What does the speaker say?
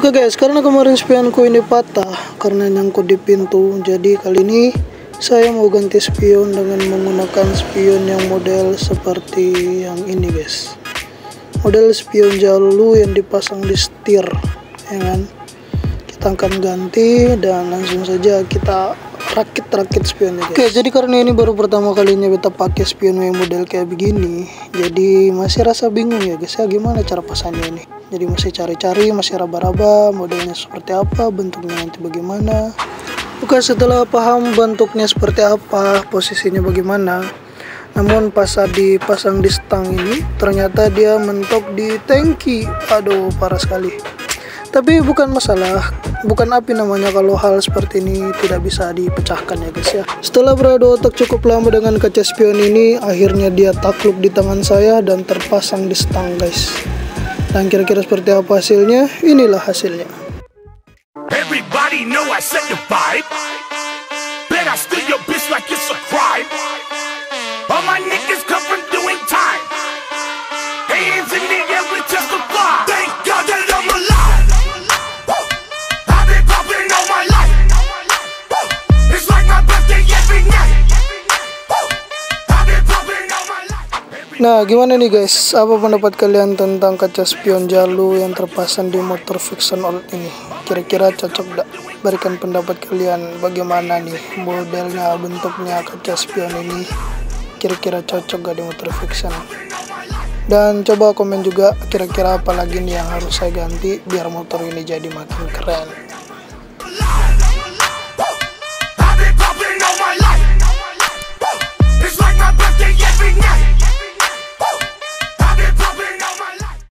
Oke guys, karena kemarin spionku ini patah karena nyangkut di pintu, jadi kali ini saya mau ganti spion dengan menggunakan spion yang model seperti yang ini guys. Model spion jalu yang dipasang di setir, ya kan? Kita akan ganti dan langsung saja kita rakit-rakit spionnya guys. Oke, jadi karena ini baru pertama kalinya beta pakai spion yang model kayak begini, jadi masih rasa bingung ya guys ya gimana cara pasangnya ini jadi masih cari-cari masih raba-raba modelnya seperti apa bentuknya nanti bagaimana. Oke setelah paham bentuknya seperti apa posisinya bagaimana. Namun pas dipasang di stang ini ternyata dia mentok di tangki. Aduh parah sekali. Tapi bukan masalah bukan api namanya kalau hal seperti ini tidak bisa dipecahkan ya guys ya. Setelah beradu otak cukup lama dengan kaca spion ini akhirnya dia takluk di tangan saya dan terpasang di stang guys dan kira-kira seperti apa hasilnya? Inilah hasilnya. Everybody know I set Nah, gimana nih guys? Apa pendapat kalian tentang kaca spion jalu yang terpasang di motor Fiction Old ini? Kira-kira cocok gak? Berikan pendapat kalian bagaimana nih modelnya, bentuknya kaca spion ini. Kira-kira cocok gak di motor Fiction? Dan coba komen juga kira-kira apa lagi nih yang harus saya ganti biar motor ini jadi makin keren.